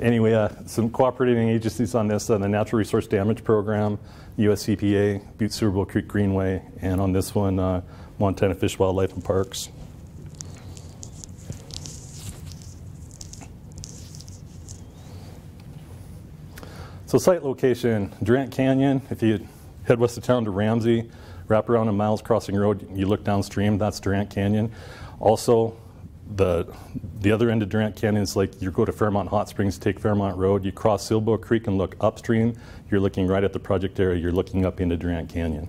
anyway, uh, some cooperating agencies on this, uh, the Natural Resource Damage Program, US EPA, Butte Silver Creek Greenway, and on this one, uh, Montana Fish, Wildlife, and Parks. So site location, Durant Canyon, if you head west of town to Ramsey, wrap around a Miles Crossing Road, you look downstream, that's Durant Canyon. Also, the the other end of Durant Canyon is like you go to Fairmont Hot Springs, take Fairmont Road, you cross Silver Bow Creek and look upstream. You're looking right at the project area. You're looking up into Durant Canyon.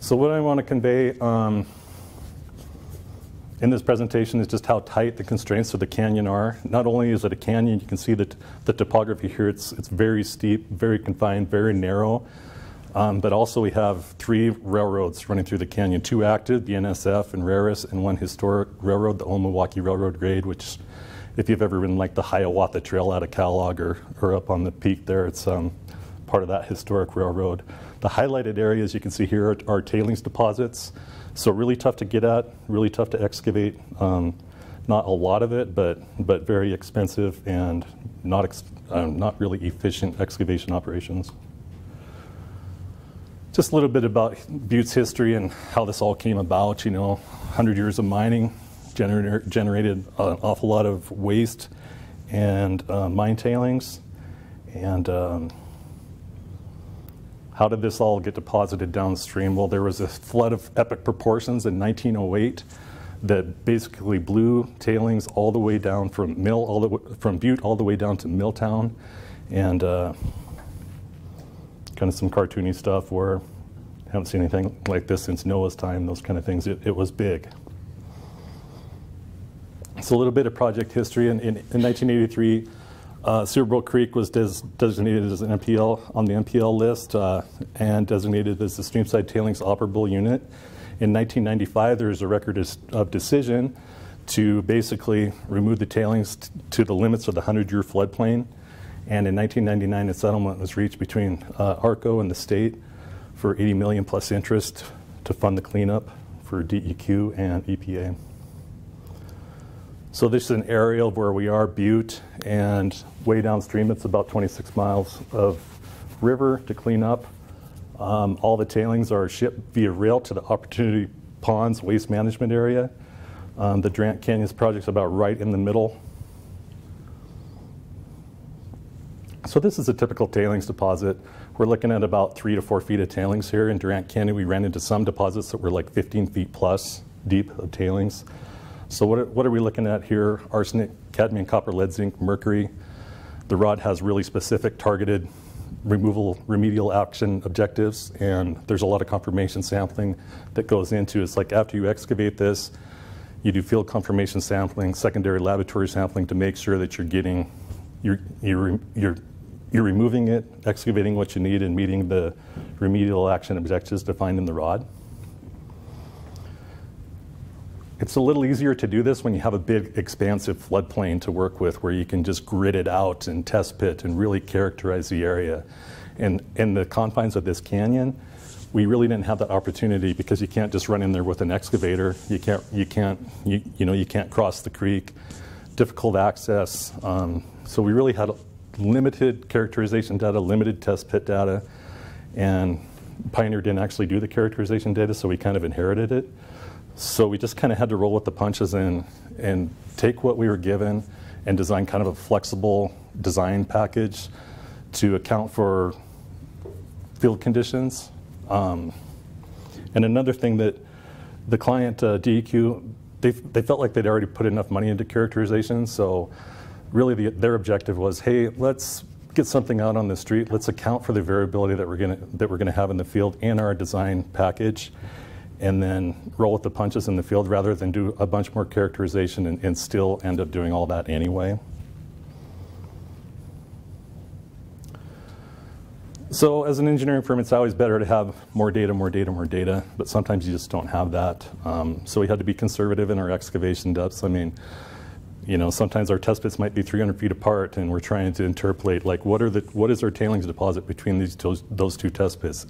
So what I want to convey um, in this presentation is just how tight the constraints of the canyon are. Not only is it a canyon, you can see that the topography here, it's, it's very steep, very confined, very narrow. Um, but also we have three railroads running through the canyon, two active, the BNSF and Rarus, and one historic railroad, the Old Milwaukee Railroad Grade, which if you've ever been like the Hiawatha Trail out of Kellogg or, or up on the peak there, it's um, part of that historic railroad. The highlighted areas you can see here are, are, tailings deposits. So really tough to get at, really tough to excavate. Um, not a lot of it, but, but very expensive and not, um, not really efficient excavation operations. Just a little bit about Butte's history and how this all came about. You know, 100 years of mining gener generated an awful lot of waste and uh, mine tailings. And um, how did this all get deposited downstream? Well, there was a flood of epic proportions in 1908 that basically blew tailings all the way down from Mill, all the from Butte all the way down to Milltown, and uh, kind of some cartoony stuff where I haven't seen anything like this since Noah's time, those kind of things. It, it was big. So a little bit of project history. In, in, in 1983, uh, Creek was des designated as an NPL on the NPL list uh, and designated as the Streamside Tailings Operable Unit. In 1995, there was a record of decision to basically remove the tailings to the limits of the 100-year floodplain. And in 1999, a settlement was reached between uh, ARCO and the state for 80 million plus interest to fund the cleanup for DEQ and EPA. So this is an area of where we are, Butte, and way downstream it's about 26 miles of river to clean up. Um, all the tailings are shipped via rail to the Opportunity Ponds Waste Management Area. Um, the Durant Canyons project is about right in the middle So this is a typical tailings deposit. We're looking at about three to four feet of tailings here. In Durant Canyon, we ran into some deposits that were like 15 feet plus deep of tailings. So what are, what are we looking at here? Arsenic, cadmium, copper, lead, zinc, mercury. The ROD has really specific targeted removal remedial action objectives and there's a lot of confirmation sampling that goes into it's like after you excavate this you do field confirmation sampling secondary laboratory sampling to make sure that you're getting you're, you're, you're you're removing it, excavating what you need, and meeting the remedial action objectives defined in the ROD. It's a little easier to do this when you have a big expansive floodplain to work with where you can just grid it out and test pit and really characterize the area. And in the confines of this canyon, we really didn't have that opportunity because you can't just run in there with an excavator. You can't, you can't, you, you know, you can't cross the creek. Difficult access. Um, so we really had limited characterization data, limited test pit data, and Pioneer didn't actually do the characterization data, so we kind of inherited it. So we just kind of had to roll with the punches and, and take what we were given and design kind of a flexible design package to account for field conditions. Um, and another thing that the client, uh, DEQ, they, they felt like they'd already put enough money into characterization, so really the, their objective was, hey, let's get something out on the street. Let's account for the variability that we're going to that we're going to have in the field in our design package, and then roll with the punches in the field rather than do a bunch more characterization and, and still end up doing all that anyway. So as an engineering firm, it's always better to have more data, more data, more data, but sometimes you just don't have that. Um, so we had to be conservative in our excavation depths. I mean, you know, sometimes our test pits might be 300 feet apart, and we're trying to interpolate like what are the what is our tailings deposit between these those, those two test pits.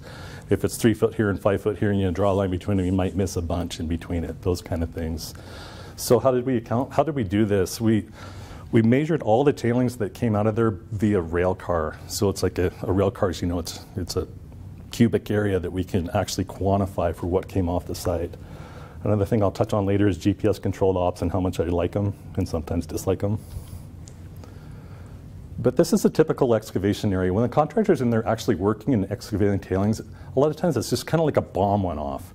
If it's three foot here and five foot here, and you draw a line between them, you might miss a bunch in between it. Those kind of things. So how did we account? How did we do this? We We measured all the tailings that came out of there via rail car. So it's like a, a rail car, you know, it's, it's a cubic area that we can actually quantify for what came off the site. Another thing I'll touch on later is GPS controlled ops and how much I like them and sometimes dislike them. But this is a typical excavation area. When the contractor's in there actually working and excavating tailings, a lot of times it's just kind of like a bomb went off.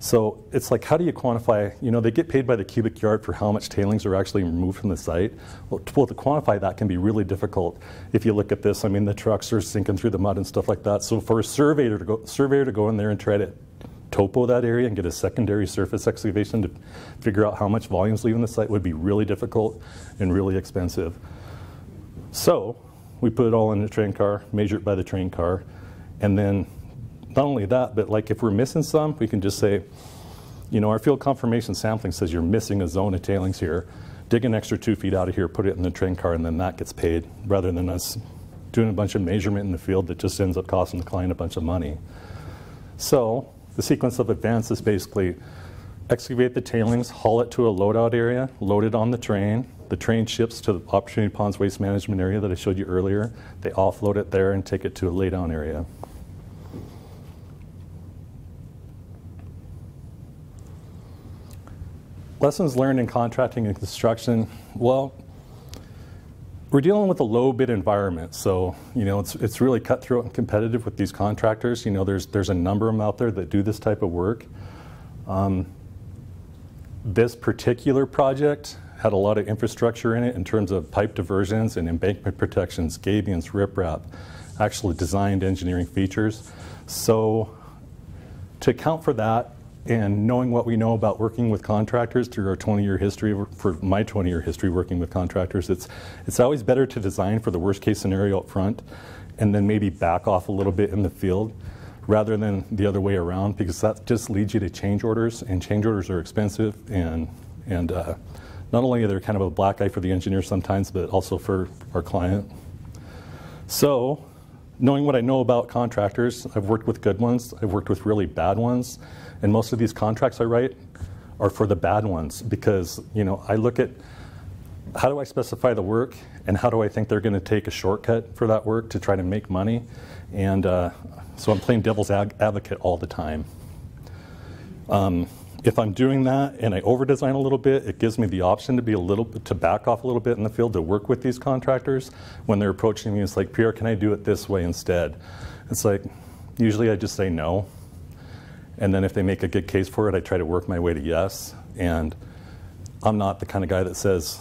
So it's like, how do you quantify, you know, they get paid by the cubic yard for how much tailings are actually removed from the site. Well, to, well, to quantify that can be really difficult. If you look at this, I mean, the trucks are sinking through the mud and stuff like that. So for a surveyor to go, surveyor to go in there and try to topo that area and get a secondary surface excavation to figure out how much volume is leaving the site would be really difficult and really expensive. So we put it all in the train car, measure it by the train car, and then not only that, but like if we're missing some, we can just say, you know, our field confirmation sampling says you're missing a zone of tailings here. Dig an extra two feet out of here, put it in the train car, and then that gets paid rather than us doing a bunch of measurement in the field that just ends up costing the client a bunch of money. So the sequence of events is basically excavate the tailings, haul it to a loadout area, load it on the train, the train ships to the Opportunity Ponds Waste Management area that I showed you earlier. They offload it there and take it to a laydown area. Lessons learned in contracting and construction. Well, we're dealing with a low bid environment, so you know it's it's really cutthroat and competitive with these contractors. You know, there's there's a number of them out there that do this type of work. Um, this particular project had a lot of infrastructure in it in terms of pipe diversions and embankment protections, gabions, riprap, actually designed engineering features. So to account for that and knowing what we know about working with contractors through our 20-year history, for my 20-year history working with contractors, it's, it's always better to design for the worst case scenario up front and then maybe back off a little bit in the field rather than the other way around because that just leads you to change orders and change orders are expensive and, and uh, not only are they kind of a black eye for the engineer sometimes, but also for our client. So, knowing what I know about contractors, I've worked with good ones, I've worked with really bad ones, and most of these contracts I write are for the bad ones because, you know, I look at how do I specify the work and how do I think they're going to take a shortcut for that work to try to make money? And uh, so I'm playing devil's advocate all the time. Um, if I'm doing that and I over design a little bit, it gives me the option to be a little to back off a little bit in the field to work with these contractors when they're approaching me. It's like, Pierre, can I do it this way instead? It's like, usually I just say no. And then if they make a good case for it, I try to work my way to yes. And I'm not the kind of guy that says,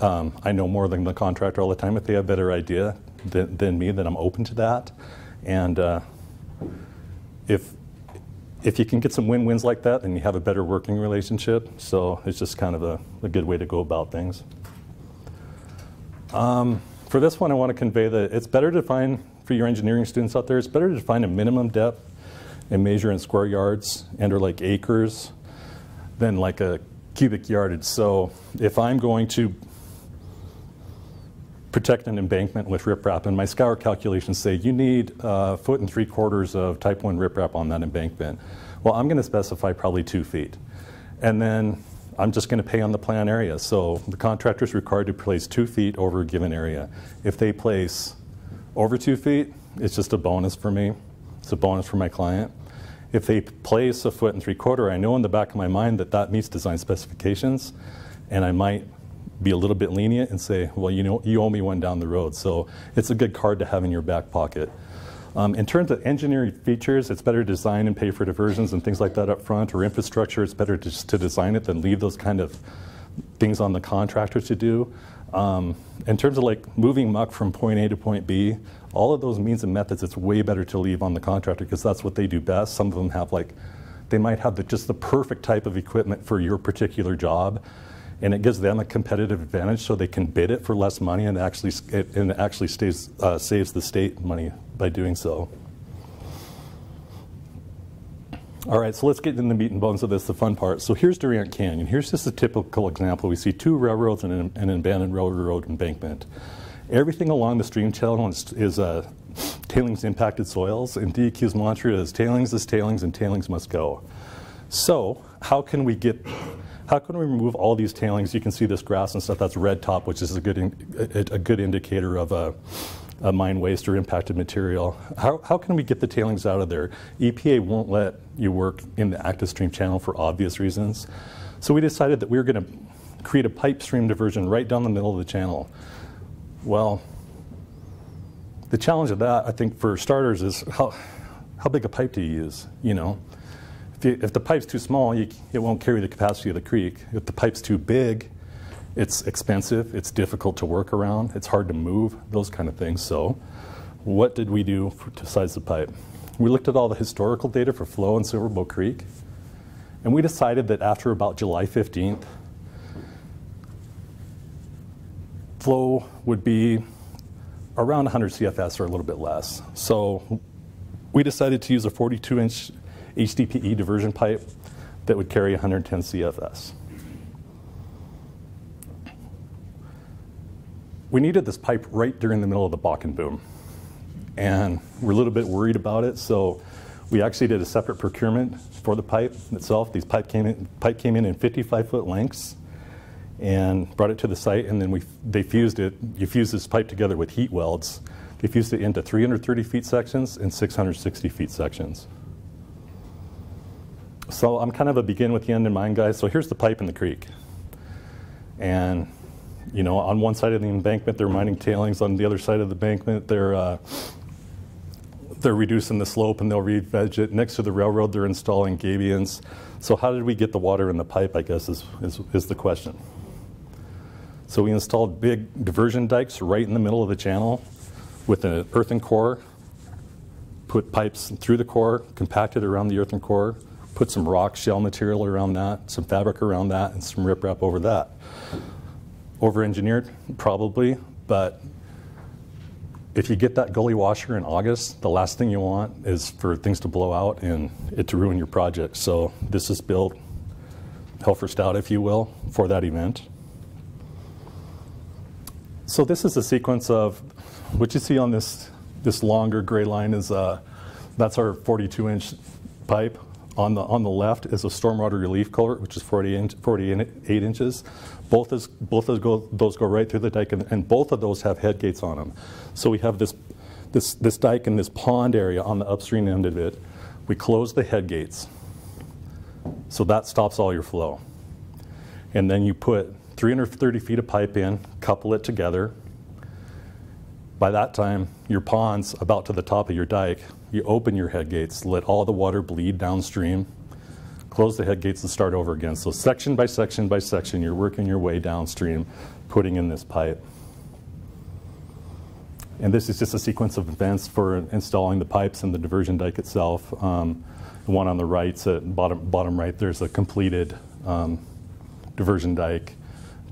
um, I know more than the contractor all the time. If they have a better idea than, than me, then I'm open to that. And uh, if if you can get some win-wins like that, then you have a better working relationship. So it's just kind of a, a good way to go about things. Um, for this one, I want to convey that it's better to find, for your engineering students out there, it's better to find a minimum depth and measure in square yards and or like acres than like a cubic yardage. So if I'm going to protect an embankment with riprap. And my scour calculations say you need a foot and three quarters of type 1 riprap on that embankment. Well, I'm going to specify probably two feet. And then I'm just going to pay on the plan area. So the contractor is required to place two feet over a given area. If they place over two feet, it's just a bonus for me. It's a bonus for my client. If they place a foot and three quarter, I know in the back of my mind that that meets design specifications, and I might be a little bit lenient and say, well, you know, you owe me one down the road. So it's a good card to have in your back pocket. Um, in terms of engineering features, it's better to design and pay for diversions and things like that up front, or infrastructure, it's better to, to design it than leave those kind of things on the contractor to do. Um, in terms of like moving muck from point A to point B, all of those means and methods, it's way better to leave on the contractor because that's what they do best. Some of them have like, they might have the, just the perfect type of equipment for your particular job and it gives them a competitive advantage so they can bid it for less money and actually it, and it actually stays, uh, saves the state money by doing so. All right, so let's get into the meat and bones of this, the fun part. So here's Durant Canyon. Here's just a typical example. We see two railroads and an, an abandoned railroad embankment. Everything along the stream channel is, is uh, tailings impacted soils, and DEQ's mantra is tailings is tailings and tailings must go. So how can we get how can we remove all these tailings? You can see this grass and stuff, that's red top, which is a good, in, a, a, good indicator of a, a, mine waste or impacted material. How, how can we get the tailings out of there? EPA won't let you work in the active stream channel for obvious reasons. So we decided that we were going to create a pipe stream diversion right down the middle of the channel. Well, the challenge of that, I think, for starters, is how, how big a pipe do you use? You know, if, you, if the pipe's too small, you, it won't carry the capacity of the creek. If the pipe's too big, it's expensive, it's difficult to work around, it's hard to move, those kind of things. So, what did we do for, to size the pipe? We looked at all the historical data for flow in Silver Bow Creek, and we decided that after about July 15th, flow would be around 100 CFS or a little bit less. So we decided to use a 42 inch HDPE diversion pipe that would carry 110 CFS. We needed this pipe right during the middle of the Bakken boom. And we're a little bit worried about it, so we actually did a separate procurement for the pipe itself. These pipe came in, pipe came in in 55 foot lengths and brought it to the site, and then we they fused it. You fuse this pipe together with heat welds. They fused it into 330 feet sections and 660 feet sections. So I'm kind of a begin with the end in mind, guys. So here's the pipe in the creek, and you know, on one side of the embankment they're mining tailings. On the other side of the embankment they're uh, they're reducing the slope and they'll re-veg it. Next to the railroad they're installing gabions. So how did we get the water in the pipe? I guess is, is, is the question. So we installed big diversion dikes right in the middle of the channel with an earthen core, put pipes through the core, compacted around the earthen core, put some rock shell material around that, some fabric around that, and some riprap over that. Over engineered, probably, but if you get that gully washer in August, the last thing you want is for things to blow out and it to ruin your project. So this is built hell for stout, if you will, for that event. So this is a sequence of what you see on this this longer gray line is uh, that's our 42 inch pipe. On the on the left is a stormwater relief culvert, which is 40 inch, 48 inches. Both is both those go those go right through the dike, and, and both of those have head gates on them. So we have this this this dike and this pond area on the upstream end of it. We close the head gates, so that stops all your flow. And then you put 330 feet of pipe in, couple it together. By that time, your pond's about to the top of your dike. You open your head gates, let all the water bleed downstream, close the head gates and start over again. So section by section by section, you're working your way downstream, putting in this pipe. And this is just a sequence of events for installing the pipes and the diversion dike itself. Um, the one on the right, bottom, bottom right, there's a completed um, diversion dike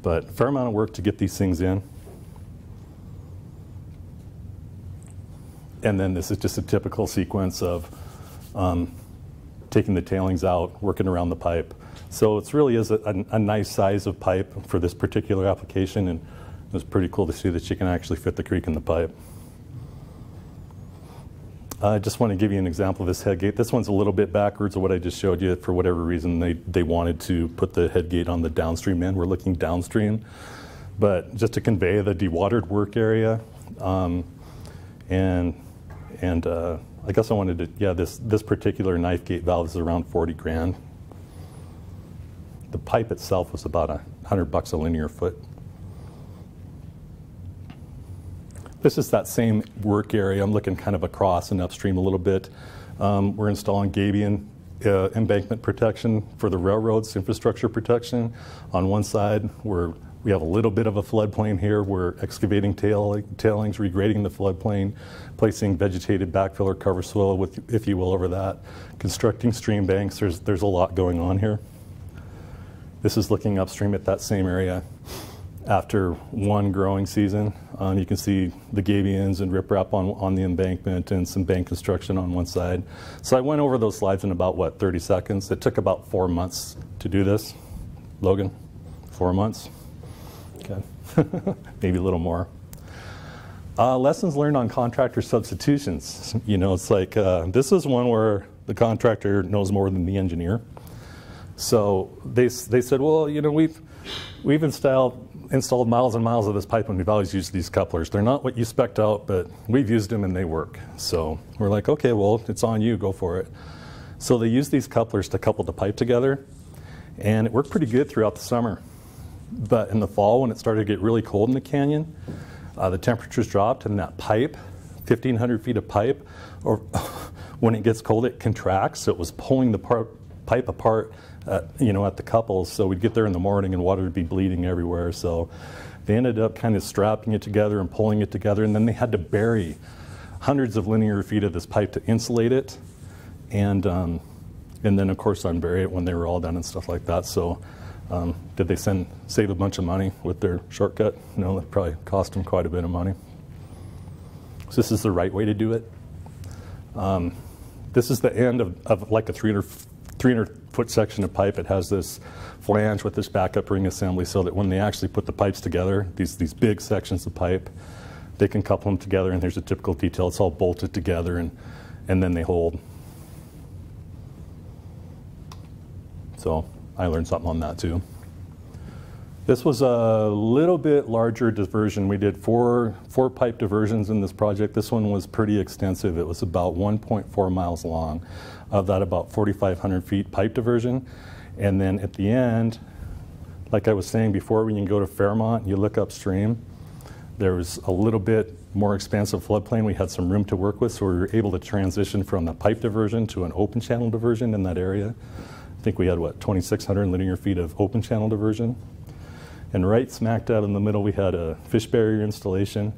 but fair amount of work to get these things in. And then this is just a typical sequence of um, taking the tailings out, working around the pipe. So it really is a, a, a, nice size of pipe for this particular application, and it was pretty cool to see that you can actually fit the creek in the pipe. I just want to give you an example of this headgate. This one's a little bit backwards of what I just showed you. For whatever reason, they, they wanted to put the headgate on the downstream end. We're looking downstream. But just to convey the dewatered work area, um, and, and uh, I guess I wanted to, yeah, this, this particular knife gate valve is around 40 grand. The pipe itself was about a 100 bucks a linear foot. This is that same work area. I'm looking kind of across and upstream a little bit. Um, we're installing gabion uh, embankment protection for the railroads, infrastructure protection. On one side, we're, we have a little bit of a floodplain here. We're excavating tail, tailings, regrading the floodplain, placing vegetated backfill or cover soil, with, if you will, over that. Constructing stream banks. There's, there's a lot going on here. This is looking upstream at that same area after one growing season. Um, you can see the gabions and riprap on, on the embankment and some bank construction on one side. So I went over those slides in about, what, 30 seconds. It took about four months to do this. Logan, four months? Okay, maybe a little more. Uh, lessons learned on contractor substitutions. You know, it's like uh, this is one where the contractor knows more than the engineer. So they, they said, well, you know, we've, we've installed, installed miles and miles of this pipe and we've always used these couplers. They're not what you spec'd out, but we've used them and they work. So we're like, okay, well, it's on you, go for it. So they used these couplers to couple the pipe together and it worked pretty good throughout the summer. But in the fall, when it started to get really cold in the canyon, uh, the temperatures dropped and that pipe, 1,500 feet of pipe, or when it gets cold, it contracts. So it was pulling the pipe apart, you know, at the couples. So we'd get there in the morning and water would be bleeding everywhere. So they ended up kind of strapping it together and pulling it together, and then they had to bury hundreds of linear feet of this pipe to insulate it, and um, and then of course unbury it when they were all done and stuff like that. So. Um, did they send, save a bunch of money with their shortcut? No, that probably cost them quite a bit of money. So this is the right way to do it. Um, this is the end of, of like a 300, 300 foot section of pipe. It has this flange with this backup ring assembly so that when they actually put the pipes together, these, these big sections of pipe, they can couple them together and there's a typical detail. It's all bolted together and, and then they hold. So I learned something on that too. This was a little bit larger diversion. We did four, four pipe diversions in this project. This one was pretty extensive. It was about 1.4 miles long. Of that, about 4,500 feet pipe diversion. And then at the end, like I was saying before, when you go to Fairmont, you look upstream, there was a little bit more expansive floodplain. We had some room to work with, so we were able to transition from the pipe diversion to an open channel diversion in that area. I think we had, what, 2,600 linear feet of open channel diversion. And right smack dab in the middle, we had a fish barrier installation.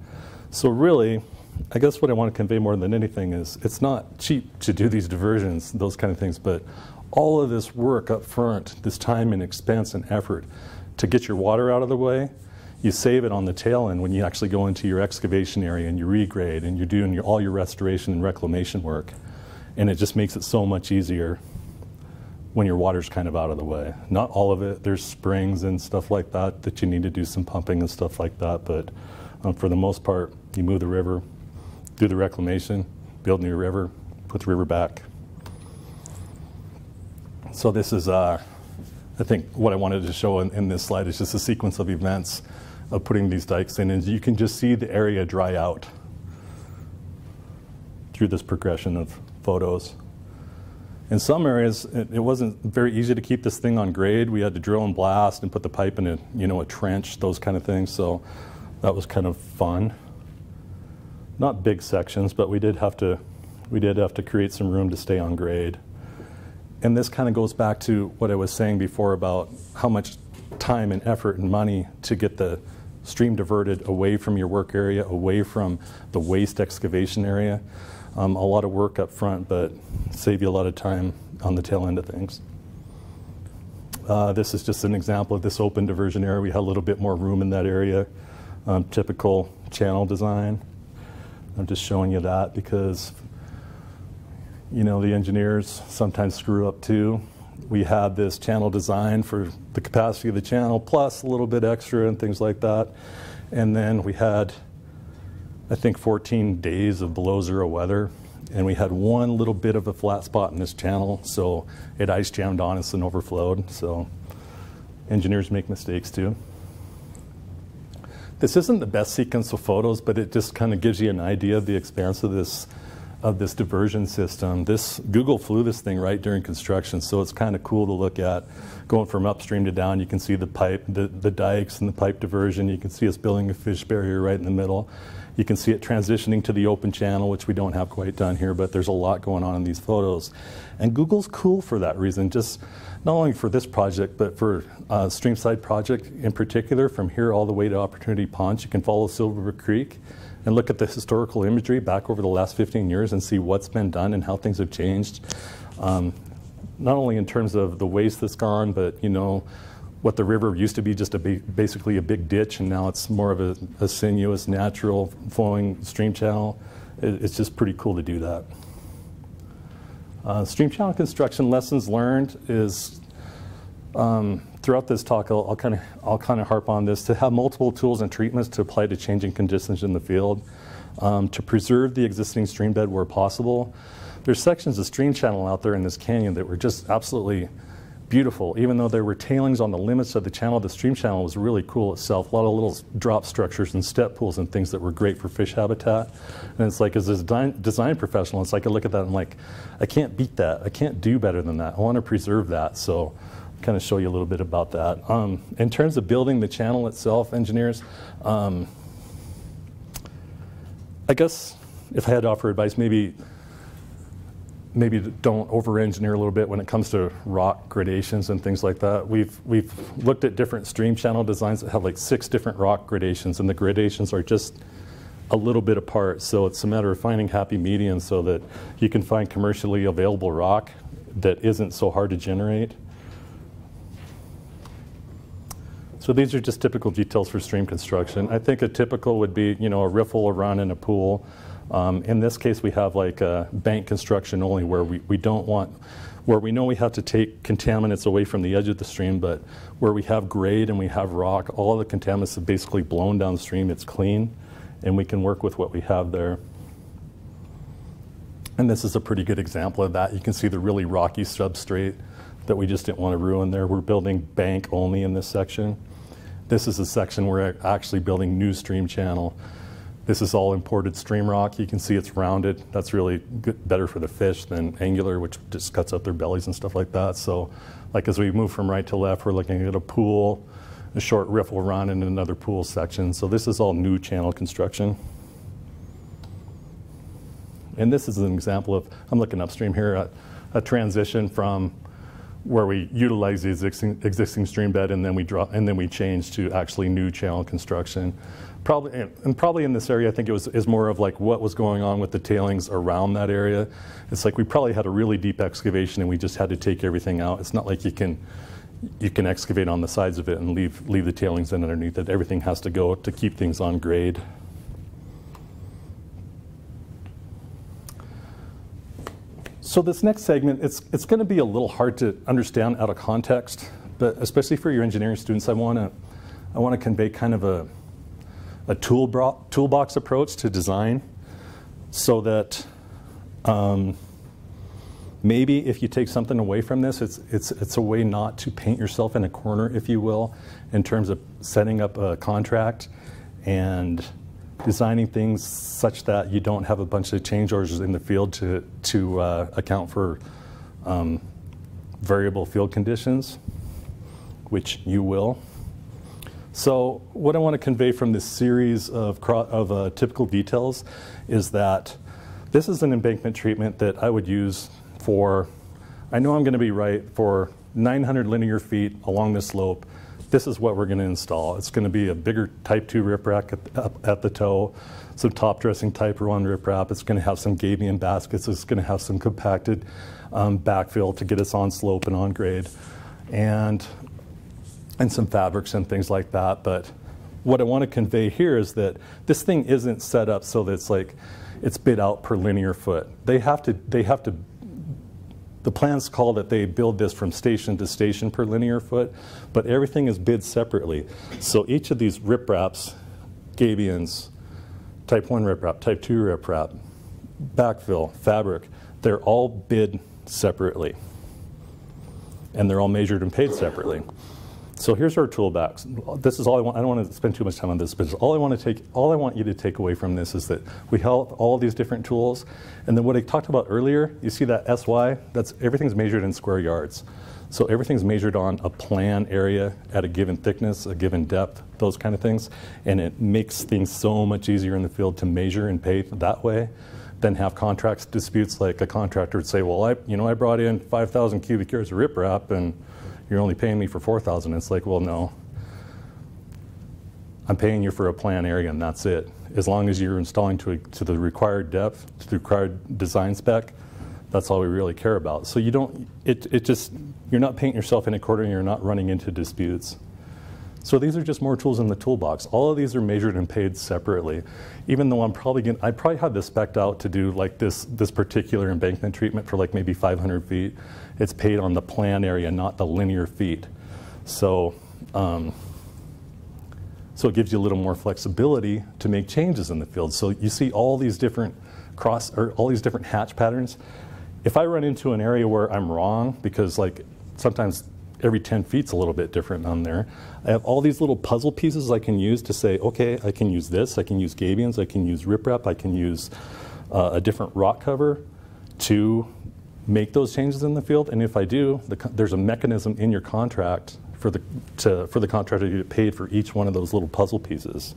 So really, I guess what I want to convey more than anything is it's not cheap to do these diversions, those kind of things, but all of this work up front, this time and expense and effort to get your water out of the way, you save it on the tail end when you actually go into your excavation area and you regrade and you're doing your, all your restoration and reclamation work. And it just makes it so much easier when your water's kind of out of the way. Not all of it. There's springs and stuff like that that you need to do some pumping and stuff like that. But um, for the most part, you move the river, do the reclamation, build new river, put the river back. So this is, uh, I think, what I wanted to show in, in, this slide is just a sequence of events of putting these dikes in, and you can just see the area dry out through this progression of photos. In some areas, it, it, wasn't very easy to keep this thing on grade. We had to drill and blast and put the pipe in a, you know, a trench, those kind of things. So that was kind of fun. Not big sections, but we did have to, we did have to create some room to stay on grade. And this kind of goes back to what I was saying before about how much time and effort and money to get the stream diverted away from your work area, away from the waste excavation area. Um, a lot of work up front, but save you a lot of time on the tail end of things. Uh, this is just an example of this open diversion area. We had a little bit more room in that area. Um, typical channel design. I'm just showing you that because, you know, the engineers sometimes screw up too. We had this channel design for the capacity of the channel plus a little bit extra and things like that. And then we had I think 14 days of below zero weather. And we had one little bit of a flat spot in this channel, so it ice jammed on us and overflowed. So engineers make mistakes too. This isn't the best sequence of photos, but it just kind of gives you an idea of the expanse of this of this diversion system. This Google flew this thing right during construction, so it's kind of cool to look at. Going from upstream to down, you can see the pipe, the, the dikes and the pipe diversion. You can see us building a fish barrier right in the middle. You can see it transitioning to the open channel, which we don't have quite done here, but there's a lot going on in these photos. And Google's cool for that reason, just not only for this project, but for uh, Streamside project in particular, from here all the way to Opportunity Ponds. You can follow Silver Creek and look at the historical imagery back over the last 15 years and see what's been done and how things have changed. Um, not only in terms of the waste that's gone, but you know, what the river used to be just a basically a big ditch, and now it's more of a, a sinuous, natural flowing stream channel. It, it's just pretty cool to do that. Uh, stream channel construction lessons learned is um, throughout this talk, I'll, kind of I'll kind of harp on this to have multiple tools and treatments to apply to changing conditions in the field, um, to preserve the existing stream bed where possible. There's sections of stream channel out there in this canyon that were just absolutely beautiful. Even though there were tailings on the limits of the channel, the stream channel was really cool itself. A lot of little drop structures and step pools and things that were great for fish habitat. And it's like, as a design, professional, it's like I look at that and I'm like, I can't beat that. I can't do better than that. I want to preserve that. So kind of show you a little bit about that. Um, in terms of building the channel itself, engineers, um, I guess if I had to offer advice, maybe maybe don't over-engineer a little bit when it comes to rock gradations and things like that. We've we've looked at different stream channel designs that have like six different rock gradations, and the gradations are just a little bit apart. So it's a matter of finding happy medium so that you can find commercially available rock that isn't so hard to generate. So these are just typical details for stream construction. I think a typical would be, you know, a riffle, a run, and a pool. Um, in this case, we have like a bank construction only where we, we don't want, where we know we have to take contaminants away from the edge of the stream, but where we have grade and we have rock, all the contaminants have basically blown downstream. It's clean, and we can work with what we have there. And this is a pretty good example of that. You can see the really rocky substrate that we just didn't want to ruin there. We're building bank only in this section. This is a section where we're actually building new stream channel. This is all imported stream rock. You can see it's rounded. That's really good, better for the fish than angular, which just cuts out their bellies and stuff like that. So like as we move from right to left, we're looking at a pool, a short riffle run, and another pool section. So this is all new channel construction. And this is an example of, I'm looking upstream here, a, a transition from where we utilize the existing, existing stream bed and then we draw, and then we change to actually new channel construction. Probably, and probably in this area, I think it was is more of like what was going on with the tailings around that area. It's like we probably had a really deep excavation and we just had to take everything out. It's not like you can you can excavate on the sides of it and leave leave the tailings in underneath it. Everything has to go to keep things on grade. So this next segment, it's, it's going to be a little hard to understand out of context, but especially for your engineering students, I want to I want to convey kind of a, a tool toolbox approach to design so that um, maybe if you take something away from this, it's, it's, it's a way not to paint yourself in a corner, if you will, in terms of setting up a contract and designing things such that you don't have a bunch of change orders in the field to, to uh, account for um, variable field conditions, which you will. So what I want to convey from this series of, of uh, typical details is that this is an embankment treatment that I would use for, I know I'm going to be right, for 900 linear feet along the slope this is what we're going to install. It's going to be a bigger Type 2 riprap at, at the toe, some top dressing Type 1 riprap. It's going to have some gabion baskets. It's going to have some compacted um, backfill to get us on slope and on grade, and and some fabrics and things like that. But what I want to convey here is that this thing isn't set up so that it's like it's bid out per linear foot. They have to they have to the plans call that they build this from station to station per linear foot, but everything is bid separately. So each of these ripraps, gabions, type 1 riprap, type 2 riprap, backfill, fabric, they're all bid separately. And they're all measured and paid separately. So here's our toolbox. This is all I want. I don't want to spend too much time on this, but all I want to take, all I want you to take away from this is that we have all these different tools, and then what I talked about earlier. You see that SY? That's everything's measured in square yards. So everything's measured on a plan area at a given thickness, a given depth, those kind of things, and it makes things so much easier in the field to measure and pay that way than have contracts disputes like a contractor would say, well, I, you know, I brought in 5,000 cubic yards of riprap and you're only paying me for 4,000. It's like, well, no. I'm paying you for a plan area and that's it. As long as you're installing to, a, to the required depth, to the required design spec, that's all we really care about. So you don't, it, it just, you're not painting yourself in a corner and you're not running into disputes. So these are just more tools in the toolbox. All of these are measured and paid separately. Even though I'm probably going I probably have this specced out to do like this, this particular embankment treatment for like maybe 500 feet. It's paid on the plan area, not the linear feet. So, um, so it gives you a little more flexibility to make changes in the field. So you see all these different cross, or all these different hatch patterns. If I run into an area where I'm wrong, because like sometimes every 10 feet's a little bit different on there. I have all these little puzzle pieces I can use to say, okay, I can use this, I can use gabions, I can use riprap, I can use uh, a different rock cover to make those changes in the field. And if I do, the, there's a mechanism in your contract for the, to, for the contractor to get paid for each one of those little puzzle pieces.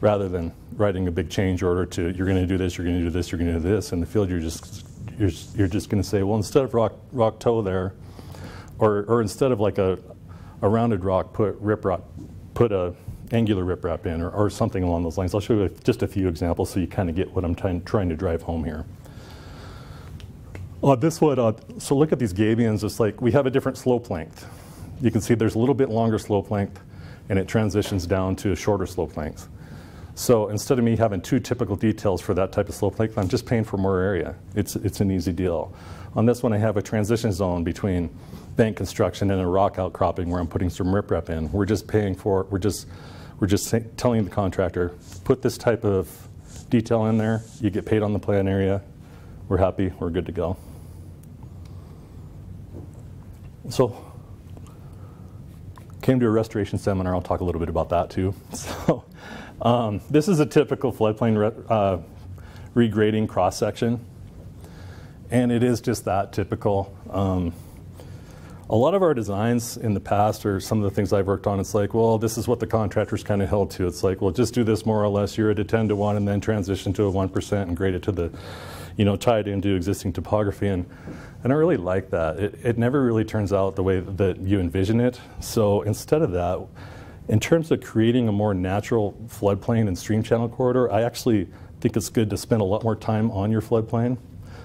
Rather than writing a big change order to, you're going to do this, you're going to do this, you're going to do this. In the field, you're just, you're, you're just going to say, well, instead of rock, rock toe there, or, or instead of like a, a rounded rock, put riprap, put a angular riprap in, or, or something along those lines. I'll show you just a few examples so you kind of get what I'm trying, trying to drive home here. Uh, this one, uh, so look at these gabions. It's like we have a different slope length. You can see there's a little bit longer slope length, and it transitions down to a shorter slope length. So instead of me having two typical details for that type of slope length, I'm just paying for more area. It's, it's an easy deal. On this one, I have a transition zone between bank construction and a rock outcropping where I'm putting some riprap in. We're just paying for, we're just, we're just telling the contractor, put this type of detail in there, you get paid on the plan area, we're happy, we're good to go. So, came to a restoration seminar. I'll talk a little bit about that too. So, um, this is a typical floodplain re uh, regrading cross section, and it is just that typical. Um, a lot of our designs in the past, or some of the things I've worked on, it's like, well, this is what the contractors kind of held to. It's like, well, just do this more or less. You're at a 10 to 1, and then transition to a 1% and grade it to the, you know, tie it into existing topography. And I really like that. It, it never really turns out the way that you envision it. So instead of that, in terms of creating a more natural floodplain and stream channel corridor, I actually think it's good to spend a lot more time on your floodplain.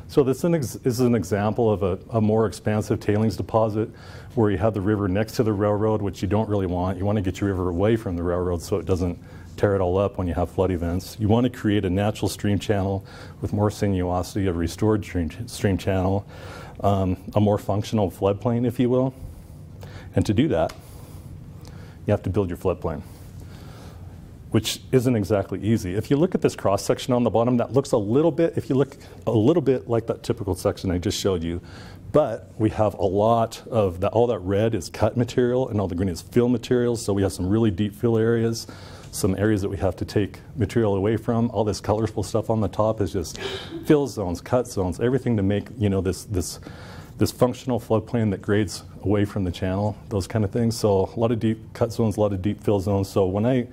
So this is an example of a, a, more expansive tailings deposit where you have the river next to the railroad, which you don't really want. You want to get your river away from the railroad so it doesn't tear it all up when you have flood events. You want to create a natural stream channel with more sinuosity, a restored stream, stream channel um, a more functional floodplain, if you will. And to do that, you have to build your floodplain, which isn't exactly easy. If you look at this cross section on the bottom, that looks a little bit, if you look a little bit like that typical section I just showed you, but we have a lot of that, all that red is cut material and all the green is fill materials, so we have some really deep fill areas some areas that we have to take material away from. All this colorful stuff on the top is just fill zones, cut zones, everything to make you know this this this functional floodplain that grades away from the channel, those kind of things. So a lot of deep cut zones, a lot of deep fill zones. So when I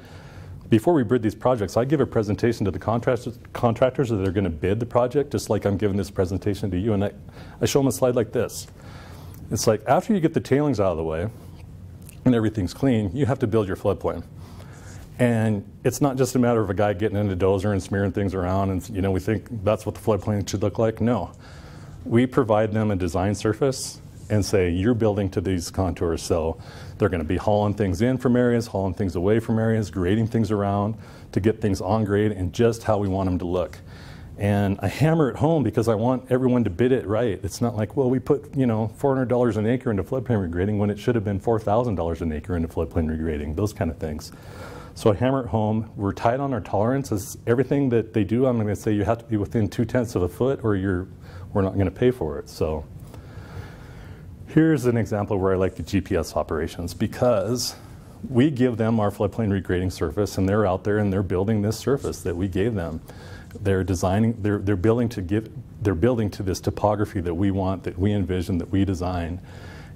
before we bid these projects, I give a presentation to the contractors, contractors that are going to bid the project, just like I'm giving this presentation to you. And I, I show them a slide like this. It's like after you get the tailings out of the way and everything's clean, you have to build your floodplain. And it's not just a matter of a guy getting into a dozer and smearing things around and you know we think that's what the floodplain should look like. No. We provide them a design surface and say you're building to these contours. So they're going to be hauling things in from areas, hauling things away from areas, grading things around to get things on grade and just how we want them to look. And I hammer it home because I want everyone to bid it right. It's not like, well, we put, you know, $400 an acre into floodplain regrading when it should have been $4,000 an acre into floodplain regrading, those kind of things. So I hammer it home. We're tight on our tolerances. Everything that they do, I'm going to say you have to be within two tenths of a foot or you're, we're not going to pay for it. So here's an example where I like the GPS operations because we give them our floodplain regrading surface and they're out there and they're building this surface that we gave them. They're designing, they're, they're building to give, they're building to this topography that we want, that we envision, that we design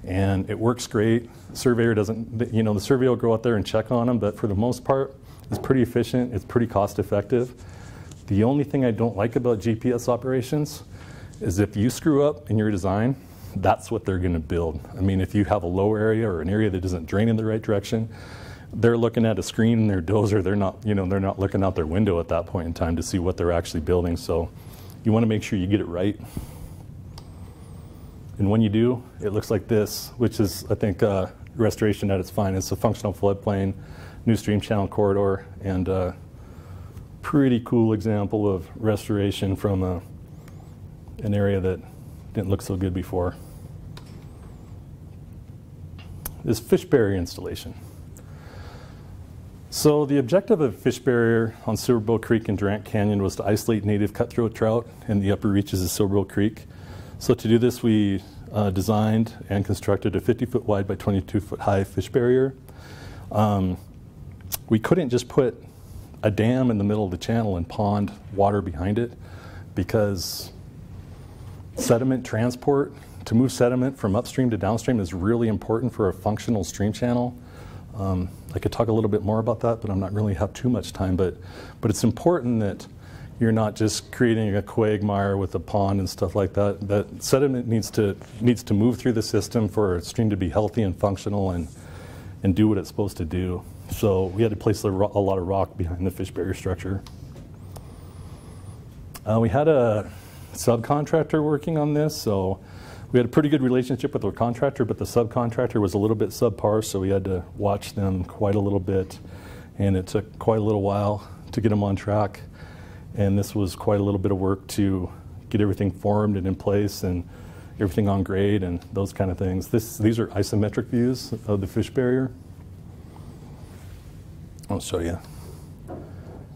and it works great. surveyor doesn't, you know, the surveyor will go out there and check on them, but for the most part, it's pretty efficient, it's pretty cost effective. The only thing I don't like about GPS operations is if you screw up in your design, that's what they're going to build. I mean, if you have a low area or an area that doesn't drain in the right direction, they're looking at a screen in their dozer. They're not, you know, they're not looking out their window at that point in time to see what they're actually building. So you want to make sure you get it right. And when you do, it looks like this, which is, I think, uh, restoration at its finest. A functional floodplain, new stream channel corridor, and a pretty cool example of restoration from a, an area that didn't look so good before. This fish barrier installation. So the objective of fish barrier on Silver Bow Creek and Durant Canyon was to isolate native cutthroat trout in the upper reaches of Silver Bow Creek so to do this, we uh, designed and constructed a 50 foot wide by 22 foot high fish barrier. Um, we couldn't just put a dam in the middle of the channel and pond water behind it because sediment transport, to move sediment from upstream to downstream is really important for a functional stream channel. Um, I could talk a little bit more about that, but I'm not really have too much time. But, but it's important that you're not just creating a quagmire with a pond and stuff like that. That sediment needs to needs to move through the system for a stream to be healthy and functional and and do what it's supposed to do. So we had to place a, lot of rock behind the fish barrier structure. Uh, we had a subcontractor working on this, so we had a pretty good relationship with our contractor, but the subcontractor was a little bit subpar, so we had to watch them quite a little bit, and it took quite a little while to get them on track. And this was quite a little bit of work to get everything formed and in place and everything on grade and those kind of things. This, these are isometric views of the fish barrier. I'll show you.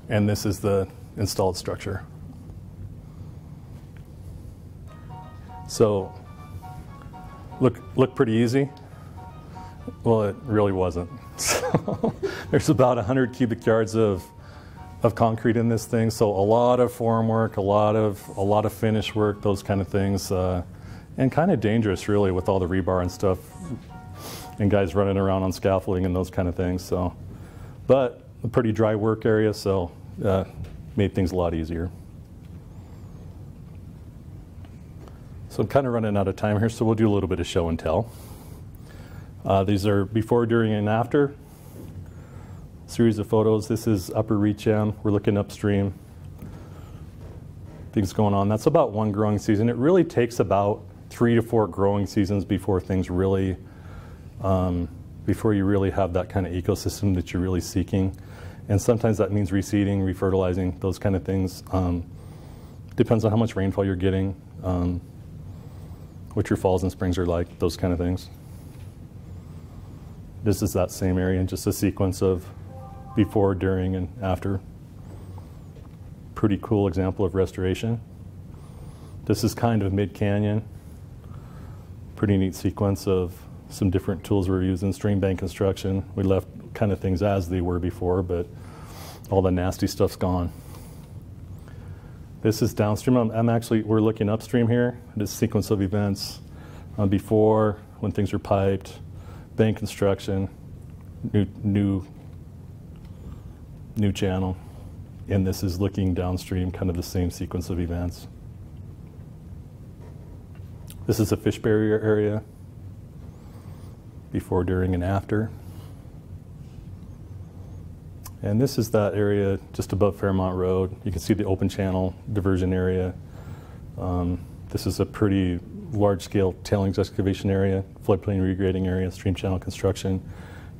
And this is the installed structure. So look, look pretty easy. Well, it really wasn't. So there's about 100 cubic yards of, of concrete in this thing. So a lot of form work, a lot of, a lot of finish work, those kind of things. Uh, and kind of dangerous really with all the rebar and stuff and guys running around on scaffolding and those kind of things. So, but a pretty dry work area, so uh, made things a lot easier. So I'm kind of running out of time here, so we'll do a little bit of show and tell. Uh, these are before, during, and after. Series of photos. This is upper reach Reacham. We're looking upstream. Things going on. That's about one growing season. It really takes about three to four growing seasons before things really, um, before you really have that kind of ecosystem that you're really seeking. And sometimes that means reseeding, refertilizing, those kind of things. Um, depends on how much rainfall you're getting. Um, what your falls and springs are like, those kind of things. This is that same area, and just a sequence of before, during, and after. Pretty cool example of restoration. This is kind of mid-canyon. Pretty neat sequence of some different tools we are using, stream bank construction. We left kind of things as they were before, but all the nasty stuff's gone. This is downstream. I'm, I'm, actually, we're looking upstream here, this sequence of events uh, before, when things were piped, bank construction, new, new, new channel. And this is looking downstream, kind of the same sequence of events. This is a fish barrier area, before, during, and after. And this is that area just above Fairmont Road. You can see the open channel diversion area. Um, this is a pretty large-scale tailings excavation area, floodplain regrading area, stream channel construction.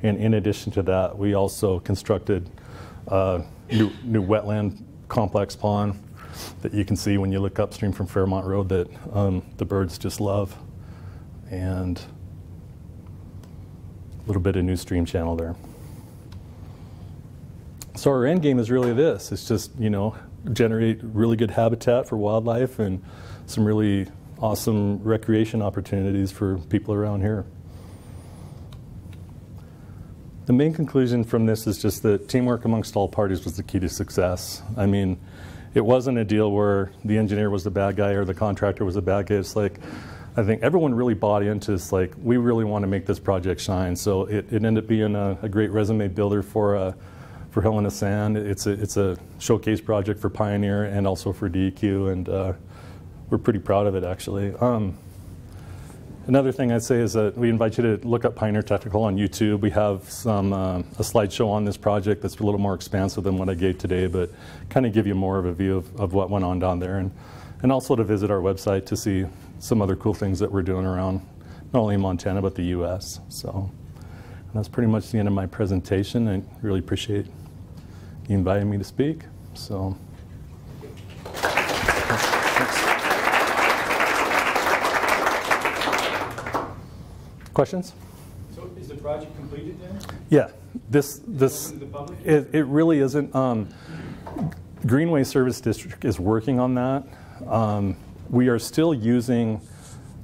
And in addition to that, we also constructed a new, new wetland complex pond that you can see when you look upstream from Fairmont Road that um, the birds just love. And a little bit of new stream channel there. So our end game is really this. It's just, you know, generate really good habitat for wildlife and some really awesome recreation opportunities for people around here. The main conclusion from this is just that teamwork amongst all parties was the key to success. I mean, it wasn't a deal where the engineer was the bad guy or the contractor was the bad guy. It's like, I think everyone really bought into this, like, we really want to make this project shine. So it, it ended up being a, a great resume builder for a, for Helena Sand. It's a, it's a showcase project for Pioneer and also for DEQ, and uh, we're pretty proud of it actually. Um, another thing I'd say is that we invite you to look up Pioneer Technical on YouTube. We have some uh, a slideshow on this project that's a little more expansive than what I gave today, but kind of give you more of a view of, of what went on down there, and and also to visit our website to see some other cool things that we're doing around not only Montana but the U.S. So that's pretty much the end of my presentation. I really appreciate you invited me to speak. So. Questions? So is the project completed then? Yeah, this this it, it really isn't. Um, Greenway Service District is working on that. Um, we are still using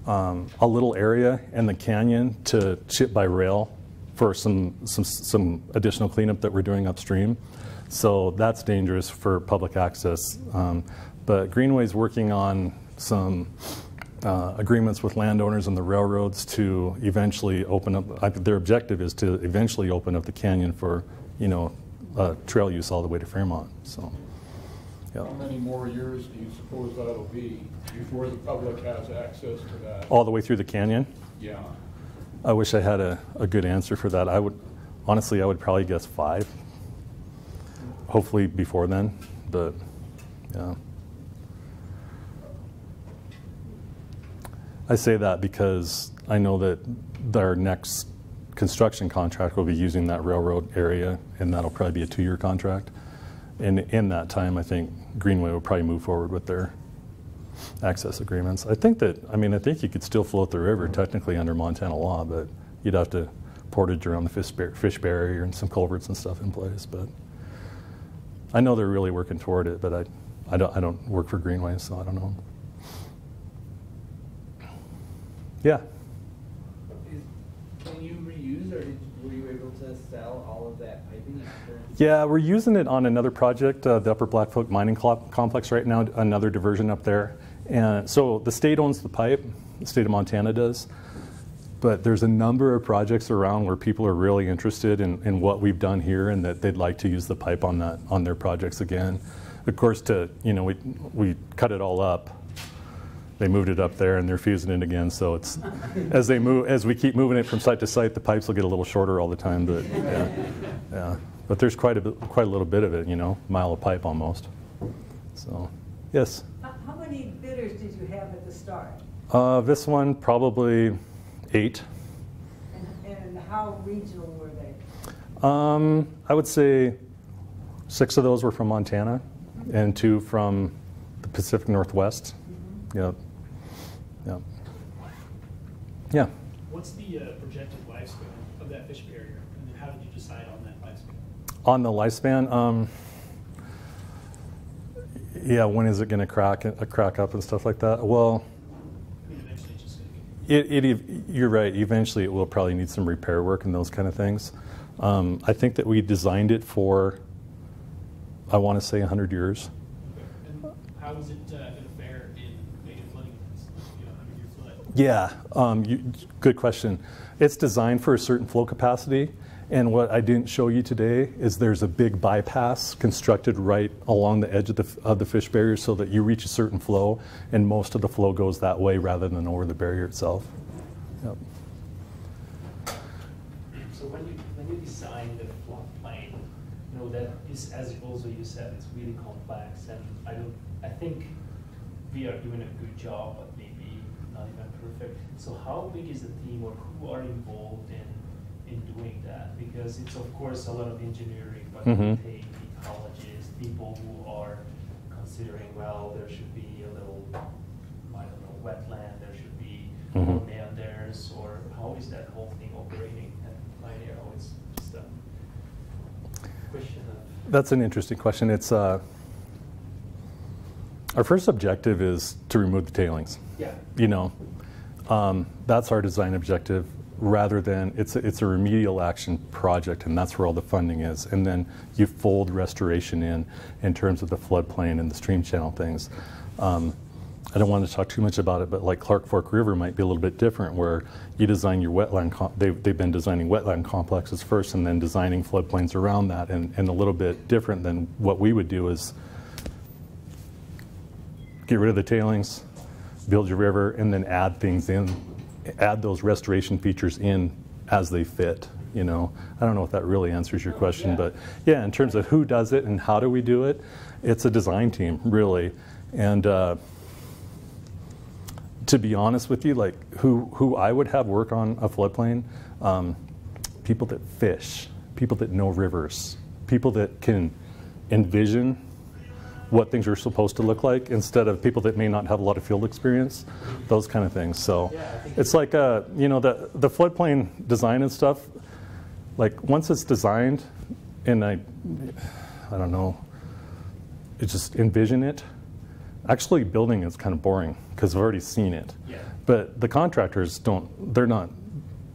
um, a little area in the canyon to ship by rail for some, some, some additional cleanup that we're doing upstream. So that's dangerous for public access. Um, but Greenway's working on some uh, agreements with landowners and the railroads to eventually open up. I, their objective is to eventually open up the canyon for, you know, uh, trail use all the way to Fairmont. So, yeah. How many more years do you suppose that'll be before the public has access to that? All the way through the canyon. Yeah. I wish I had a, a good answer for that. I would, honestly, I would probably guess five. Hopefully before then, but yeah. I say that because I know that our next construction contract will be using that railroad area, and that'll probably be a two-year contract. And in that time, I think Greenway will probably move forward with their access agreements. I think that, I mean, I think you could still float the river technically under Montana law, but you'd have to portage around the fish barrier and some culverts and stuff in place. But I know they're really working toward it, but I, I don't, I don't work for Greenway, so I don't know. Yeah. Is, can you reuse, or did, were you able to sell all of that piping after? Yeah, we're using it on another project, uh, the Upper Blackfoot Mining Complex right now, another diversion up there. And so the state owns the pipe, the state of Montana does. But there's a number of projects around where people are really interested in, in what we've done here and that they'd like to use the pipe on that on their projects again. Of course, to you know, we we cut it all up. They moved it up there and they're fusing it again. So it's as they move as we keep moving it from site to site, the pipes will get a little shorter all the time. But yeah, yeah. But there's quite a bit, quite a little bit of it, you know, mile of pipe almost. So yes. How many bidders did you have at the start? Uh, this one probably eight. And, and how regional were they? Um, I would say six of those were from Montana, and two from the Pacific Northwest. Yep. Yep. Yeah. What's the uh, projected lifespan of that fish barrier? And then how did you decide on that lifespan? On the lifespan, um, yeah, when is it going to crack, uh, crack up and stuff like that? Well, I mean, eventually it's just gonna be. It, it, you're right. Eventually, it will probably need some repair work and those kind of things. Um, I think that we designed it for, I want to say, 100 years. And how is it uh, gonna fare in negative flooding events? You know, hundred year flood? Yeah, um, you, good question. It's designed for a certain flow capacity, and what I didn't show you today is there's a big bypass constructed right along the edge of the, of the fish barrier so that you reach a certain flow, and most of the flow goes that way rather than over the barrier itself. Yep. So when you, when you design the floodplain, you know, that is, as also you said, it's really complex, and I don't, I think we are doing a good job, but maybe not even perfect. So how big is the team, or who are involved in, in doing that? Because it's of course a lot of engineering, but Mhm. take ecologists, people who are considering, well, there should be a little, I don't know, wetland, there should be Mhm. meanders, or how is that whole thing operating at Pioneer? It's just a question of. That's an interesting question. It's uh, our first objective is to remove the tailings. Yeah. You know, um, that's our design objective. Rather than it's a, it's a remedial action project, and that's where all the funding is. And then you fold restoration in in terms of the floodplain and the stream channel things. Um, I don't want to talk too much about it, but like Clark Fork River might be a little bit different, where you design your wetland. They've, they've been designing wetland complexes first, and then designing floodplains around that, and, and a little bit different than what we would do is get rid of the tailings, build your river, and then add things in, add those restoration features in as they fit. You know, I don't know if that really answers your question, yeah. but yeah, in terms of who does it and how do we do it, it's a design team really, and. Uh, to be honest with you, like who, who I would have work on a floodplain, um, people that fish, people that know rivers, people that can envision what things are supposed to look like instead of people that may not have a lot of field experience, those kind of things. So it's like, uh, you know, the, the floodplain design and stuff, like once it's designed and I, I don't know, it just envision it. Actually, building is kind of boring because I've already seen it. Yeah. but the contractors don't, they're not,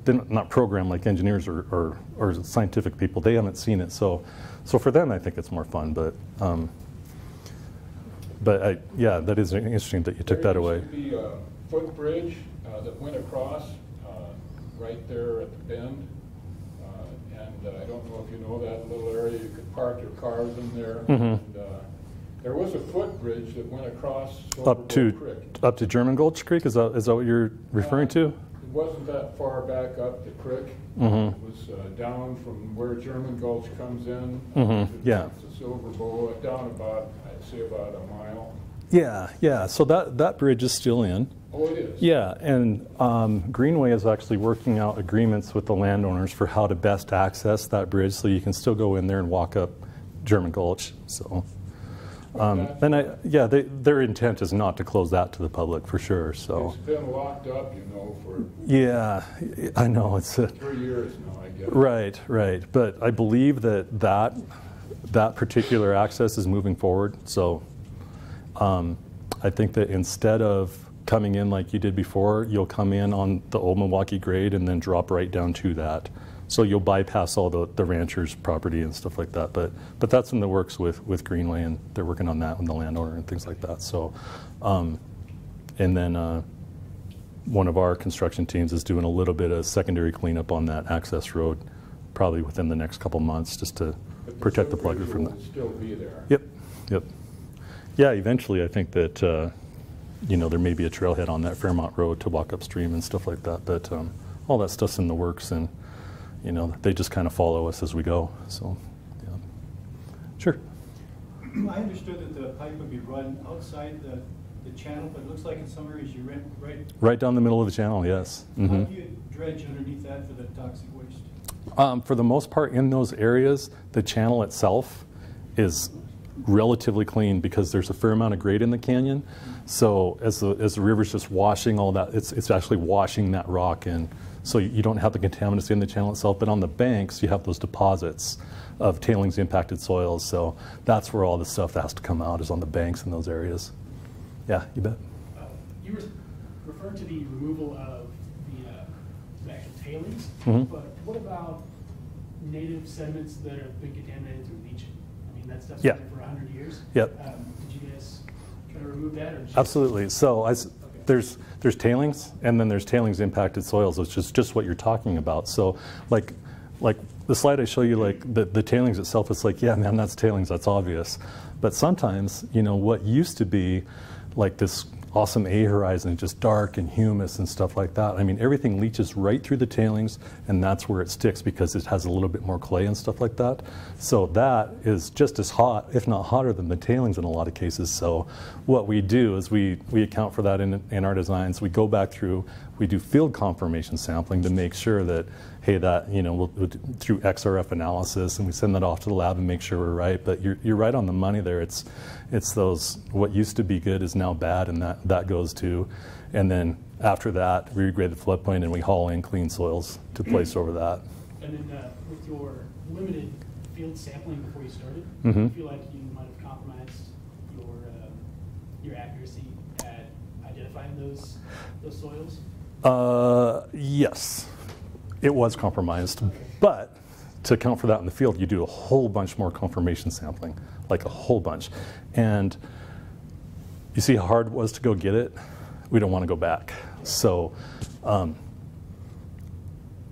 they're not programmed like engineers or, or, or scientific people. They haven't seen it. So, so for them, I think it's more fun. But, um, but I, yeah, that is interesting that you took that away. There used to be a footbridge uh, that went across uh, right there at the bend. Uh, And uh, I don't know if you know that little area, you could park your cars in there. Mhm. And uh, There was a footbridge that went across Silver Up to, Creek. up to German Gulch Creek, is that, is that what you're referring to? Wasn't that far back up the creek. Mhm. It was uh, down from where German Gulch comes in. Mhm, to- yeah. To Silver Bow, down about, I'd say about a mile. Yeah, yeah, so that, that bridge is still in. Oh, it is? Yeah, and um, Greenway is actually working out agreements with the landowners for how to best access that bridge, so you can still go in there and walk up German Gulch, so. Um, And I, yeah, they, their intent is not to close that to the public, for sure, so. It's been locked up, you know, for Yeah, I know, it's a, three years now, I guess. right, right, but I believe that that, that particular access is moving forward, so um, I think that instead of coming in like you did before, you'll come in on the old Milwaukee grade and then drop right down to that. So you'll bypass all the, the rancher's property and stuff like that. But but that's in the works with, with Greenway, and they're working on that with the landowner and things like that. So, um, and then uh, one of our construction teams is doing a little bit of secondary cleanup on that access road, probably within the next couple months, just to But protect the plugger from that. Still be there. Yep, yep. Yeah, eventually I think that, uh, you know, there may be a trailhead on that Fairmont Road to walk upstream and stuff like that, but um, all that stuff's in the works and, you know, they just kind of follow us as we go, so, yeah. Sure. I understood that the pipe would be run outside the, the channel, but it looks like in some areas you rent, right? Right down the middle of the channel, yes. How Mhm. do you dredge underneath that for the toxic waste? Um, for the most part, in those areas, the channel itself is relatively clean because there's a fair amount of grade in the canyon. So as the, as the river's just washing all that, it's, it's actually washing that rock in. So you don't have the contaminants in the channel itself, but on the banks, you have those deposits of tailings impacted soils. So that's where all the stuff that has to come out is on the banks in those areas. Yeah, you bet. Uh, You were referring to the removal of the, uh, the actual tailings, Mhm. but what about native sediments that have been contaminated through leaching? I mean, that stuff's Yeah. been there for a hundred years. Yep. Um, Did you guys try to remove that, or? Absolutely. So I s there's there's tailings, and then there's tailings impacted soils, which is just what you're talking about. So like like the slide I show you, like the, the tailings itself, it's like, yeah, man, that's tailings, that's obvious. But sometimes, you know, what used to be like this awesome A horizon, just dark and humus and stuff like that. I mean, everything leaches right through the tailings, and that's where it sticks because it has a little bit more clay and stuff like that. So that is just as hot, if not hotter, than the tailings in a lot of cases. So what we do is we, we account for that in, in our designs. We go back through, we do field confirmation sampling to make sure that, hey, that, you know, we'll, we'll through XRF analysis, and we send that off to the lab and make sure we're right. But you're, you're right on the money there. It's, it's those, what used to be good is now bad, and that, that goes to, and then after that, we regrade the floodplain and we haul in clean soils to place over that. And then uh, with your limited field sampling before you started, Mhm. do you feel like you might have compromised your, um, your accuracy at identifying those, those soils? Uh, yes, it was compromised, but to account for that in the field, you do a whole bunch more confirmation sampling, like a whole bunch. And you see how hard it was to go get it? We don't want to go back. So um,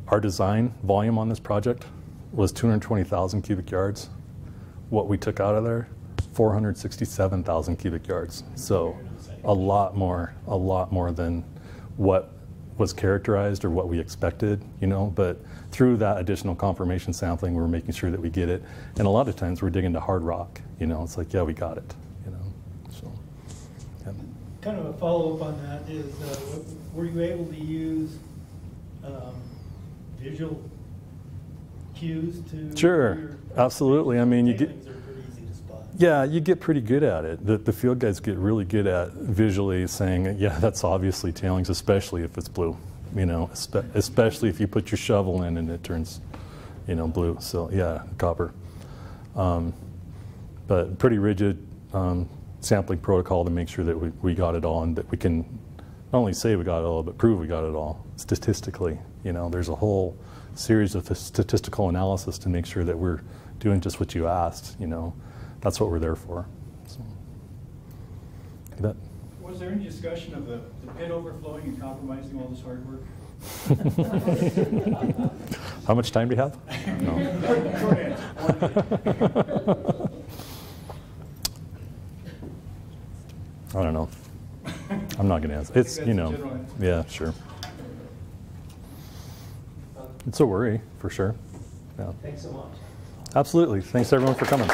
our design volume on this project was 220,000 cubic yards. What we took out of there, 467,000 cubic yards. So a lot more, a lot more than what was characterized or what we expected, you know. But through that additional confirmation sampling, we're making sure that we get it. And a lot of times we're digging to hard rock, you know. It's like, yeah, we got it, you know. So, yeah. Kind of a follow-up on that is, uh, were you able to use um, visual cues to? Sure, absolutely. I mean, you get- Tailings are pretty easy to spot. Yeah, you get pretty good at it. The, the field guys get really good at visually saying, yeah, that's obviously tailings, especially if it's blue. You know, especially if you put your shovel in and it turns, you know, blue. So yeah, copper. Um, but pretty rigid um, sampling protocol to make sure that we, we got it all and that we can not only say we got it all, but prove we got it all statistically. You know, there's a whole series of statistical analysis to make sure that we're doing just what you asked. You know, that's what we're there for. So, you bet. Was there any discussion of the the pit overflowing and compromising all this hard work? How much time do you have? Short- short. I don't know. I'm not going to answer. It's, you know, yeah, sure. It's a worry, for sure. Yeah. Thanks so much. Absolutely. Thanks everyone for coming.